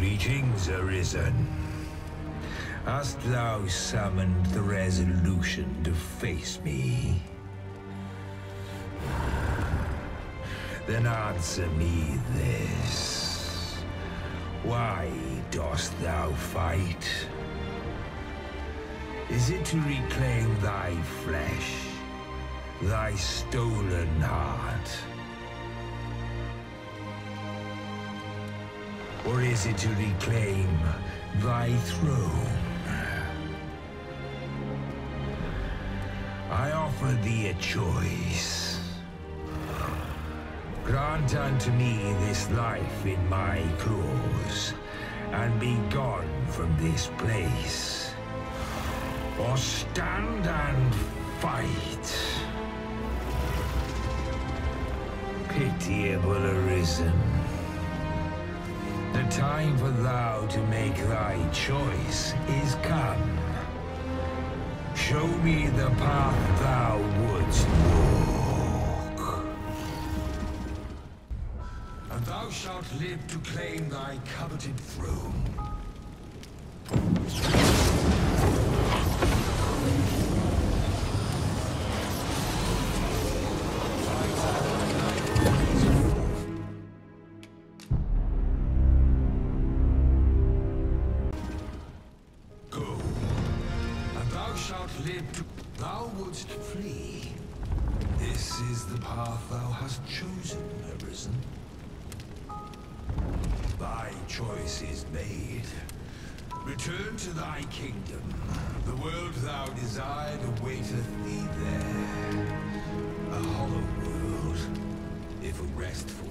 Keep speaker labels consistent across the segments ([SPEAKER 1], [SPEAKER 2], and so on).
[SPEAKER 1] Greetings, Arisen. Hast thou summoned the resolution to face me? Then answer me this. Why dost thou fight? Is it to reclaim thy flesh, thy stolen heart? Or is it to reclaim thy throne? I offer thee a choice. Grant unto me this life in my claws, and be gone from this place. Or stand and fight. Pitiable arisen. Time for thou to make thy choice is come. Show me the path thou wouldst walk. And thou shalt live to claim thy coveted throne. Shalt live. Thou wouldst flee. This is the path thou hast chosen, Arisen. Thy choice is made. Return to thy kingdom. The world thou desired awaiteth thee there. A hollow world, if a restful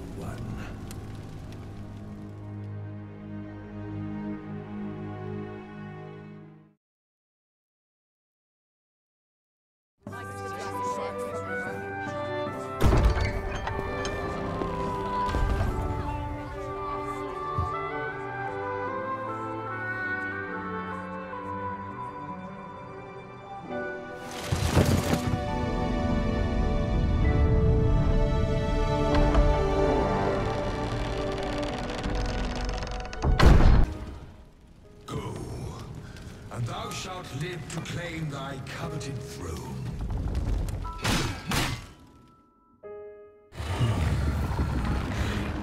[SPEAKER 1] live to claim thy coveted throne.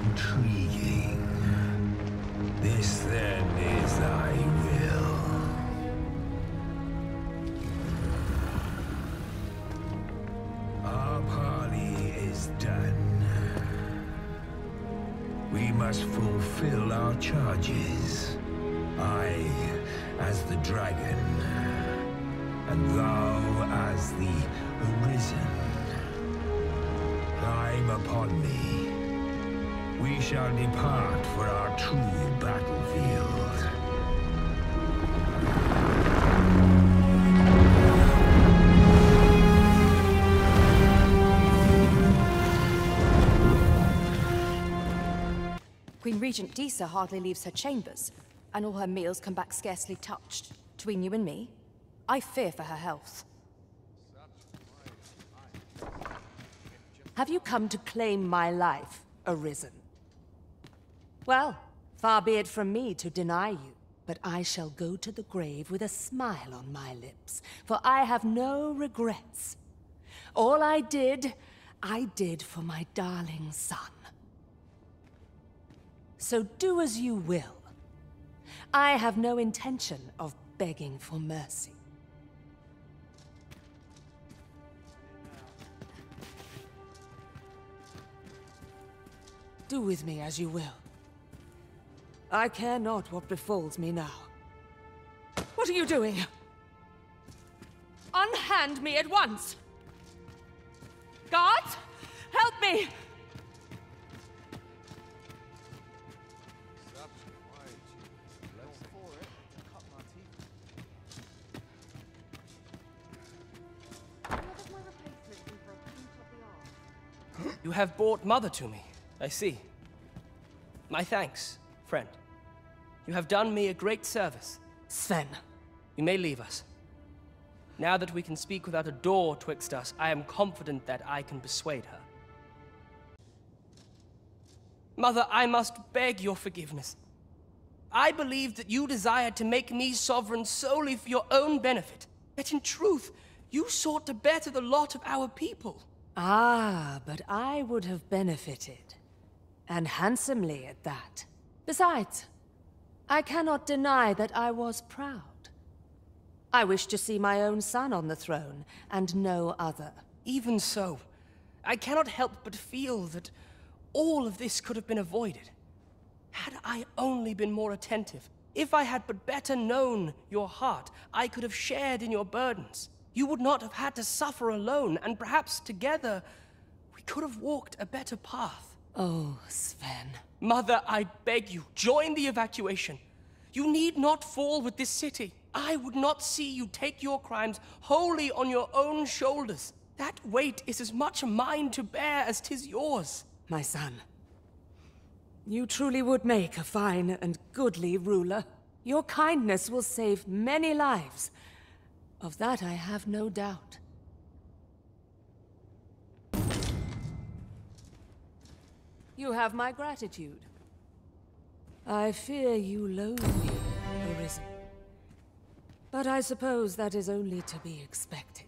[SPEAKER 1] Intriguing. This then is thy will. Our parley is done. We must fulfill our charges. I as the dragon, and thou as the arisen. Climb upon me. We shall depart for our true battlefield.
[SPEAKER 2] Queen Regent Disa hardly leaves her chambers, and all her meals come back scarcely touched. Between you and me, I fear for her health. Have you come to claim my life, Arisen? Well, far be it from me to deny you, but I shall go to the grave with a smile on my lips, for I have no regrets. All I did, I did for my darling son. So do as you will. I have no intention of begging for mercy. Do with me as you will. I care not what befalls me now. What are you doing? Unhand me at once! Guards! Help me!
[SPEAKER 3] You have brought Mother to me. I see. My thanks, friend. You have done me a great service.
[SPEAKER 2] Sven.
[SPEAKER 3] You may leave us. Now that we can speak without a door twixt us, I am confident that I can persuade her. Mother, I must beg your forgiveness. I believed that you desired to make me sovereign solely for your own benefit. Yet in truth, you sought to better the lot of our people.
[SPEAKER 2] Ah, but I would have benefited. And handsomely at that. Besides, I cannot deny that I was proud. I wished to see my own son on the throne, and no other.
[SPEAKER 3] Even so, I cannot help but feel that all of this could have been avoided. Had I only been more attentive, if I had but better known your heart, I could have shared in your burdens. You would not have had to suffer alone, and perhaps together we could have walked a better path.
[SPEAKER 2] Oh, Sven.
[SPEAKER 3] Mother, I beg you, join the evacuation. You need not fall with this city. I would not see you take your crimes wholly on your own shoulders. That weight is as much mine to bear as tis yours.
[SPEAKER 2] My son, you truly would make a fine and goodly ruler. Your kindness will save many lives. Of that I have no doubt. You have my gratitude. I fear you loathe me, Arisen. But I suppose that is only to be expected.